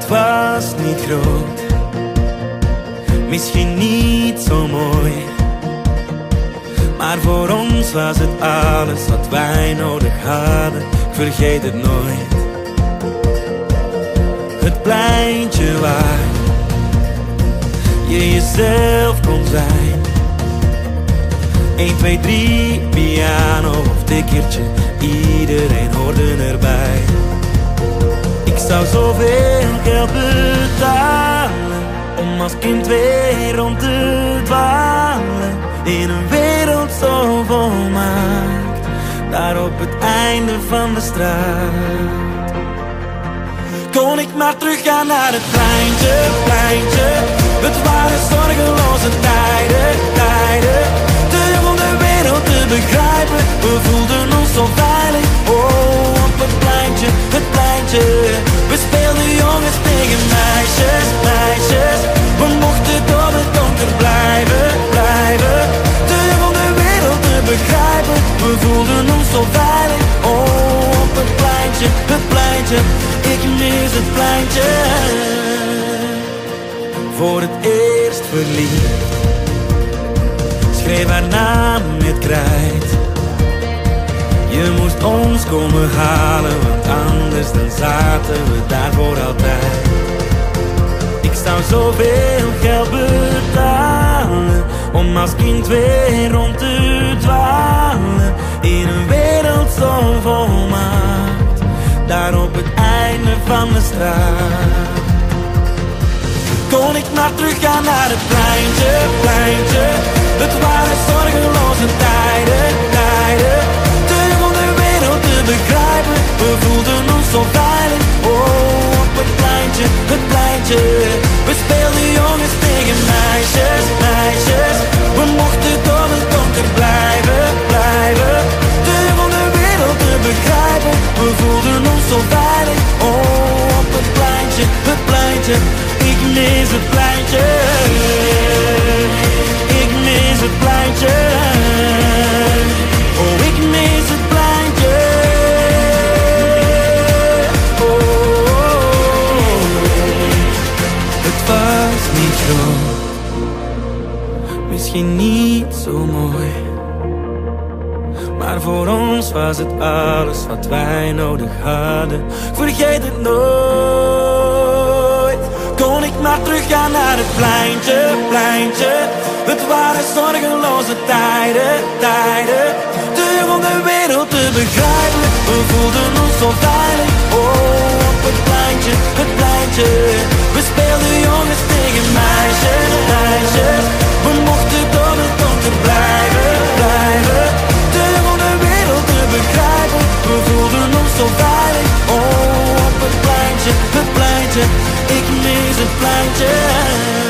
Het was niet groot, misschien niet zo mooi. Maar voor ons was het alles wat wij nodig hadden. Vergeet het nooit. Het pleintje waar je jezelf kon zijn. 1, 2, 3, piano of tikkertje, iedereen hoorde erbij. Ik zou zoveel betalen om als kind weer rond te dwalen in een wereld zo volmaakt, daar op het einde van de straat. Kon ik maar teruggaan naar het pleintje, pleintje. Het waren zorgeloze pleintje. Voor het eerst verliefd. Schreef haar naam met krijt. Je moest ons komen halen, want anders dan zaten we daar voor altijd. Ik zou zoveel geld betalen om als kind weer rond te dwalen in een wereld zo volmaakt, daar op het van de straat. Kon ik maar teruggaan naar het pleintje, pleintje. Het waren zorgeloze tijden, tijden. Te jong de wereld te begrijpen. We voelden ons zo veilig. Oh, op het pleintje, het pleintje. Ik mis het pleintje. Ik mis het pleintje. Oh, ik mis het pleintje. Oh, het was niet groot, misschien niet zo mooi. Maar voor ons was het alles wat wij nodig hadden. Vergeet het nooit. Maar teruggaan naar het pleintje, pleintje. Het waren zorgeloze tijden, tijden. Te jong om de wereld te begrijpen. We voelden ons zo veilig. Oh, op het pleintje, het pleintje. plaatje, ik mis.